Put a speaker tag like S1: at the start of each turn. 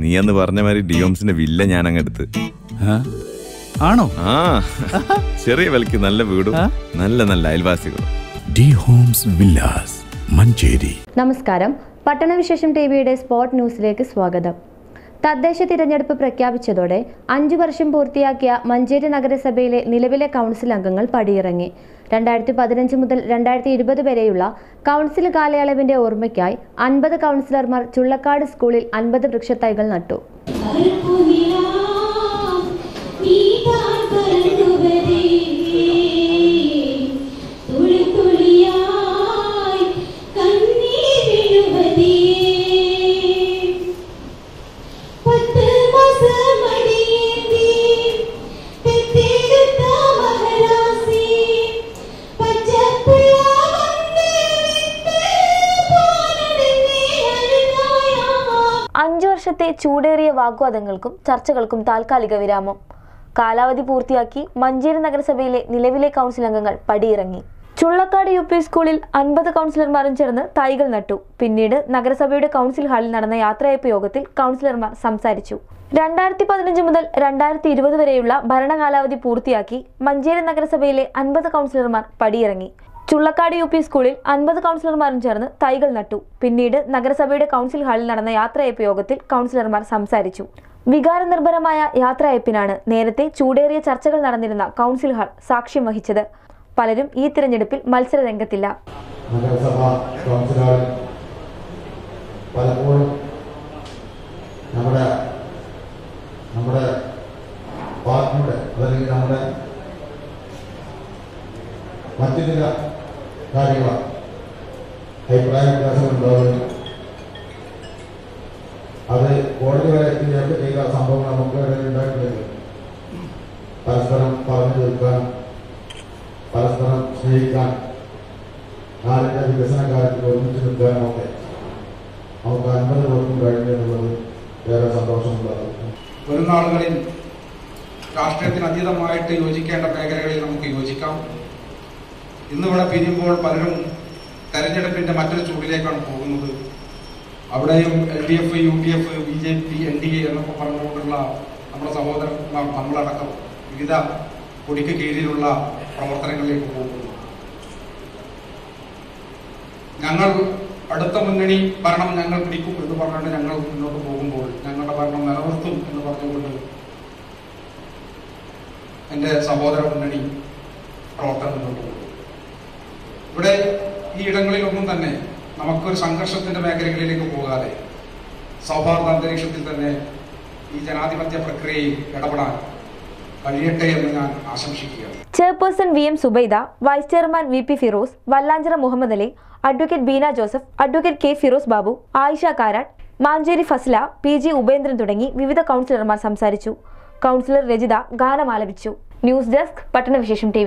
S1: നീ അന്ന് പറഞ്ഞ മാതിരി ഡിയോംസിന്റെ വില്ല ഞാൻ അങ്ങ് എടുത്ത്
S2: ആണോ?
S1: ആ ചെറിയ വിലക്ക് നല്ല വീടും നല്ല നല്ല അയൽവാസികളും.
S3: The homes villas Manjeri.
S4: നമസ്കാരം. പട്ടണവിശേഷം ടി വിയുടെ സ്പോട്ട് ന്യൂസിലേക്ക് സ്വാഗതം. തദ്ദേശ തിരഞ്ഞെടുപ്പ് പ്രഖ്യാപിച്ചതോടെ അഞ്ചു വർഷം പൂർത്തിയാക്കിയ മഞ്ചേരി നഗരസഭയിലെ നിലവിലെ കൗൺസിൽ അംഗങ്ങൾ പടിയിറങ്ങി. രണ്ടായിരത്തി പതിനഞ്ച് മുതൽ രണ്ടായിരത്തി ഇരുപത് വരെയുള്ള കൗൺസിൽ കാലയളവിന്റെ ഓർമ്മയ്ക്കായി അൻപത് കൗൺസിലർമാർ ചുള്ളക്കാട് സ്കൂളിൽ അൻപത് വൃക്ഷത്തൈകൾ നട്ടു. അഞ്ചു വർഷത്തെ ചൂടേറിയ വാഗ്വാദങ്ങൾക്കും ചർച്ചകൾക്കും താൽക്കാലിക വിരാമം. കാലാവധി പൂർത്തിയാക്കി മഞ്ചേരി നഗരസഭയിലെ നിലവിലെ കൗൺസിൽ അംഗങ്ങൾ പടിയിറങ്ങി. ചുള്ളക്കാട് യു പി സ്കൂളിൽ അൻപത് കൗൺസിലർമാരും ചേർന്ന് തൈകൾ നട്ടു. പിന്നീട് നഗരസഭയുടെ കൗൺസിൽ ഹാളിൽ നടന്ന യാത്രയപ്പ് യോഗത്തിൽ കൗൺസിലർമാർ സംസാരിച്ചു. രണ്ടായിരത്തി പതിനഞ്ച് മുതൽ രണ്ടായിരത്തി ഇരുപത് വരെയുള്ള ഭരണകാലാവധി പൂർത്തിയാക്കി മഞ്ചേരി നഗരസഭയിലെ അൻപത് കൗൺസിലർമാർ പടിയിറങ്ങി. ചുള്ളക്കാട് യു പി സ്കൂളിൽ അൻപത് കൗൺസിലർമാരും ചേർന്ന് തൈകൾ നട്ടു. പിന്നീട് നഗരസഭയുടെ കൗൺസിൽ ഹാളിൽ നടന്ന യാത്രയപ്പ് യോഗത്തിൽ കൗൺസിലർമാർ സംസാരിച്ചു. വികാരനിർഭരമായ യാത്രയപ്പിനാണ് നേരത്തെ ചൂടേറിയ ചർച്ചകൾ നടന്നിരുന്ന കൗൺസിൽ ഹാൾ സാക്ഷ്യം വഹിച്ചത്. പലരും ഈ തിരഞ്ഞെടുപ്പിൽ മത്സര രംഗത്തില്ല
S5: പലപ്പോഴും നമ്മുടെ നമ്മുടെ പാർട്ടിയുടെ അല്ലെങ്കിൽ നമ്മുടെ മറ്റു ചില കാര്യങ്ങൾ അഭിപ്രായ വ്യത്യാസങ്ങൾ ഉണ്ടാവുകയും അത് കോടതി വരെ എത്തുകയൊക്കെ ചെയ്ത സംഭവങ്ങൾ നമുക്ക് ഉണ്ടായിട്ടുണ്ട് പരസ്പരം പറഞ്ഞു തീർക്കാൻ പരസ്പരം സ്നേഹിക്കാൻ നാടിന്റെ വികസന കാര്യത്തിൽ ഒരുമിച്ച് നിൽക്കാനൊക്കെ നമുക്ക് അൻപത് വർഷം കഴിഞ്ഞു എന്നുള്ളത് ഏറെ സന്തോഷമുള്ളത്
S6: വരും നാളുകളിൽ രാഷ്ട്രീയത്തിന് അതീതമായിട്ട് യോജിക്കേണ്ട മേഖലകളിൽ നമുക്ക് യോജിക്കാം. ഇന്നിവിടെ പിരിയുമ്പോൾ പലരും തെരഞ്ഞെടുപ്പിന്റെ മറ്റൊരു ചൂടിലേക്കാണ് പോകുന്നത്. അവിടെയും L D F U D F B J P N D A എന്നൊക്കെ പറഞ്ഞുകൊണ്ടുള്ള നമ്മുടെ സഹോദരന്മാർ നമ്മളടക്കം വിവിധ കൊടിക്ക് കീഴിലുള്ള പ്രവർത്തനങ്ങളിലേക്ക് പോകുന്നു. ഞങ്ങൾ അടുത്ത മുന്നണി ഭരണം ഞങ്ങൾ പിടിക്കും എന്ന് പറഞ്ഞുകൊണ്ട് ഞങ്ങൾ മുന്നോട്ട് പോകുമ്പോൾ ഞങ്ങളുടെ ഭരണം നിലനിർത്തും എന്ന് പറഞ്ഞുകൊണ്ട് എന്റെ സഹോദര മുന്നണി പ്രവർത്തനം മുന്നോട്ട് പോകും ഇവിടെ ഈ ഇടങ്ങളിലൊന്നും തന്നെ നമുക്കൊരു സംഘർഷത്തിന്റെ മേഖലകളിലേക്ക് പോകാതെ സൗഹാർദ്ദ അന്തരീക്ഷത്തിൽ തന്നെ ഈ ജനാധിപത്യ പ്രക്രിയയിൽ ഇടപെടാൻ കഴിയട്ടെ എന്ന് ഞാൻ ആശംസിക്കുകയാണ്.
S4: Chairperson V M Subaida vice chairman V P Firoz Vallanchira Muhammad Ali advocate Beena Joseph advocate K Firoz Babu Ayisha Karat Mancheri Fasla P G Upendran തുടങ്ങി വിവിധ കൗൺസിലർമാർ സംസാരിച്ചു. കൗൺസിലർ രജിത ഗാനം ആലപിച്ചു ന്യൂസ് ഡെസ്ക് പട്ടണവിശേഷം ടി